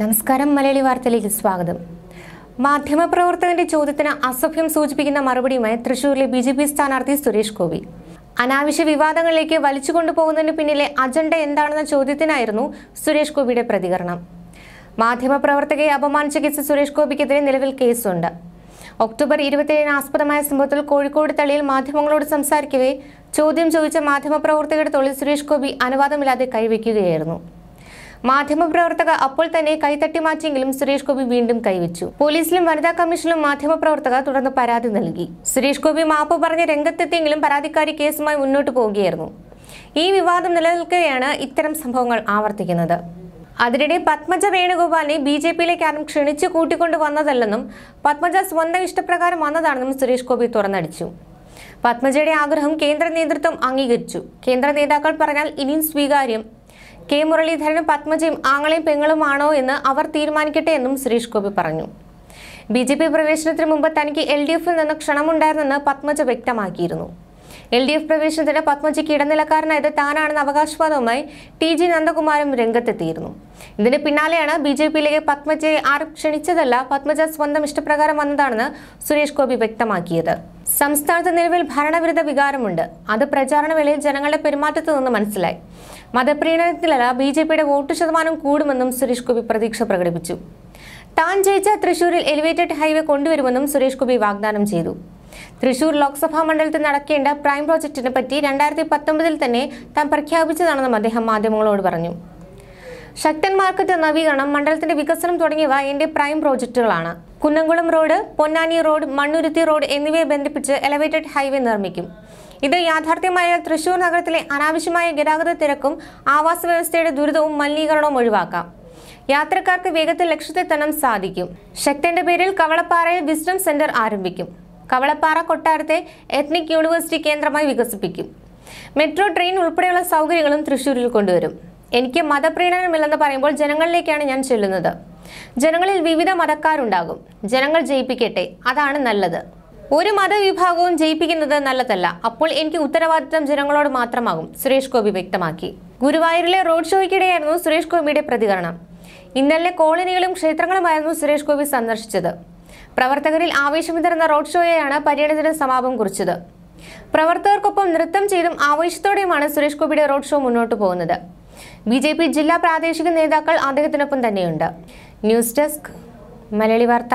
നമസ്കാരം മലയാളി വാർത്തയിലേക്ക് സ്വാഗതം. മാധ്യമപ്രവർത്തകന്റെ ചോദ്യത്തിന് അസഭ്യം സൂചിപ്പിക്കുന്ന മറുപടിയുമായി തൃശൂരിലെ ബി ജെ പി സ്ഥാനാർത്ഥി സുരേഷ് ഗോപി. അനാവശ്യ വിവാദങ്ങളിലേക്ക് വലിച്ചു കൊണ്ടുപോകുന്നതിന് പിന്നിലെ അജണ്ട എന്താണെന്ന ചോദ്യത്തിനായിരുന്നു സുരേഷ് ഗോപിയുടെ പ്രതികരണം. മാധ്യമപ്രവർത്തകയെ അപമാനിച്ച കേസ് സുരേഷ് ഗോപിക്കെതിരെ നിലവിൽ കേസുണ്ട്. ഒക്ടോബർ ഇരുപത്തിയേഴിന് ആസ്പദമായ സംഭവത്തിൽ കോഴിക്കോട് തളിയിൽ മാധ്യമങ്ങളോട് സംസാരിക്കവേ ചോദ്യം ചോദിച്ച മാധ്യമപ്രവർത്തകരുടെ തൊഴിൽ സുരേഷ് ഗോപി അനുവാദമില്ലാതെ കൈവയ്ക്കുകയായിരുന്നു. മാധ്യമപ്രവർത്തക അപ്പോൾ തന്നെ കൈതട്ടി മാറ്റിയെങ്കിലും സുരേഷ് ഗോപി വീണ്ടും കൈവച്ചു. പോലീസിലും വനിതാ കമ്മീഷനിലും മാധ്യമപ്രവർത്തക തുടർന്ന് പരാതി നൽകി. സുരേഷ് ഗോപി മാപ്പ് പറഞ്ഞ് രംഗത്തെത്തിയെങ്കിലും പരാതിക്കാരി കേസുമായി മുന്നോട്ട് പോവുകയായിരുന്നു ഈ വിവാദം നിലനിൽക്കുകയാണ് ഇത്തരം സംഭവങ്ങൾ ആവർത്തിക്കുന്നത്. അതിനിടെ പത്മജ വേണുഗോപാലിനെ ബി ജെ പിയിലേക്ക് ആരും ക്ഷണിച്ചു കൂട്ടിക്കൊണ്ടു വന്നതല്ലെന്നും പത്മജ സ്വന്തം ഇഷ്ടപ്രകാരം വന്നതാണെന്നും സുരേഷ് ഗോപി തുറന്നടിച്ചു. പത്മജയുടെ ആഗ്രഹം കേന്ദ്ര നേതൃത്വം അംഗീകരിച്ചു. കേന്ദ്ര നേതാക്കൾ പറഞ്ഞാൽ ഇനിയും സ്വീകാര്യം കെ മുരളീധരനും പത്മജയും ആങ്ങളെയും പെങ്ങളുമാണോ എന്ന് അവർ തീരുമാനിക്കട്ടെ എന്നും സുരേഷ് ഗോപി പറഞ്ഞു. ബി ജെ പി പ്രവേശനത്തിന് മുമ്പ് തനിക്ക് എൽ ഡി എഫിൽ നിന്ന് ക്ഷണമുണ്ടായിരുന്നെന്ന് പത്മജ വ്യക്തമാക്കിയിരുന്നു. എൽ ഡി എഫ് പ്രവേശനത്തിന് പത്മജിക്ക് ഇടനിലക്കാരനായത് താനാണെന്ന അവകാശവാദവുമായി ടി ജി നന്ദകുമാരും രംഗത്തെത്തിയിരുന്നു. ഇതിന് പിന്നാലെയാണ് ബി ജെ പിയിലേക്ക് പത്മജയെ ആരും ക്ഷണിച്ചതല്ല പത്മജ സ്വന്തം ഇഷ്ടപ്രകാരം വന്നതാണെന്ന് സുരേഷ് ഗോപി വ്യക്തമാക്കിയത്. സംസ്ഥാനത്ത് നിലവിൽ ഭരണവിരുദ്ധ വികാരമുണ്ട്. അത് പ്രചാരണ വേളയിൽ ജനങ്ങളുടെ പെരുമാറ്റത്തു നിന്ന് മനസ്സിലായി. മതപ്രീണനത്തിലല്ല ബി ജെ പിയുടെ വോട്ട് ശതമാനം കൂടുമെന്നും സുരേഷ് ഗോപി പ്രതീക്ഷ പ്രകടിപ്പിച്ചു. താൻ ജയിച്ച തൃശൂരിൽ എലിവേറ്റഡ് ഹൈവേ കൊണ്ടുവരുമെന്നും സുരേഷ് ഗോപി വാഗ്ദാനം ചെയ്തു. തൃശൂർ ലോക്സഭാ മണ്ഡലത്തിൽ നടക്കേണ്ട പ്രൈം പ്രോജക്റ്റിനെ പറ്റി രണ്ടായിരത്തി പത്തൊമ്പതിൽ തന്നെ താൻ പ്രഖ്യാപിച്ചതാണെന്നും അദ്ദേഹം മാധ്യമങ്ങളോട് പറഞ്ഞു. ശക്തൻ മാർക്കറ്റ് നവീകരണം മണ്ഡലത്തിന്റെ വികസനം തുടങ്ങിയവ എന്റെ prime പ്രോജക്റ്റുകളാണ്. Kunnamkulam road Ponnani road Mannuthy road എന്നിവയെ ബന്ധിപ്പിച്ച് എലവേറ്റഡ് ഹൈവേ നിർമ്മിക്കും. ഇത് യാഥാർത്ഥ്യമായാൽ തൃശൂർ നഗരത്തിലെ അനാവശ്യമായ ഗതാഗത തിരക്കും ആവാസ വ്യവസ്ഥയുടെ ദുരിതവും മലിനീകരണവും ഒഴിവാക്കാം. യാത്രക്കാർക്ക് വേഗത്തിൽ ലക്ഷ്യത്തെത്തണം സാധിക്കും. ശക്തന്റെ പേരിൽ കവളപ്പാറയിൽ വിസ്ഡം സെന്റർ ആരംഭിക്കും. കവളപ്പാറ കൊട്ടാരത്തെ എത്നിക് യൂണിവേഴ്സിറ്റി കേന്ദ്രമായി വികസിപ്പിക്കും. മെട്രോ ട്രെയിൻ ഉൾപ്പെടെയുള്ള സൗകര്യങ്ങളും തൃശൂരിൽ കൊണ്ടുവരും. എനിക്ക് മതപ്രീണനമില്ലെന്ന് പറയുമ്പോൾ ജനങ്ങളിലേക്കാണ് ഞാൻ ചെല്ലുന്നത്. ജനങ്ങളിൽ വിവിധ മതക്കാരുണ്ടാകും. ജനങ്ങൾ ജയിപ്പിക്കട്ടെ അതാണ് നല്ലത്. ഒരു മതവിഭാഗവും ജയിപ്പിക്കുന്നത് നല്ലതല്ല. അപ്പോൾ എനിക്ക് ഉത്തരവാദിത്തം ജനങ്ങളോട് മാത്രമാകും സുരേഷ് ഗോപി വ്യക്തമാക്കി. ഗുരുവായൂരിലെ റോഡ് ഷോയ്ക്കിടെയായിരുന്നു സുരേഷ് ഗോപിയുടെ പ്രതികരണം. ഇന്നലെ കോളനികളും ക്ഷേത്രങ്ങളുമായിരുന്നു സുരേഷ് ഗോപി സന്ദർശിച്ചത്. പ്രവർത്തകരിൽ ആവേശമിതറുന്ന റോഡ് ഷോയെയാണ് പര്യടനത്തിന് സമാപം കുറിച്ചത്. പ്രവർത്തകർക്കൊപ്പം നൃത്തം ചെയ്തും ആവേശത്തോടെയുമാണ് സുരേഷ് ഗോപിയുടെ റോഡ് ഷോ മുന്നോട്ട് പോകുന്നത്. ബി ജെ പി ജില്ലാ പ്രാദേശിക നേതാക്കൾ അദ്ദേഹത്തിനൊപ്പം തന്നെയുണ്ട്. ന്യൂസ് ഡെസ്ക് മലയാളി വാർത്ത.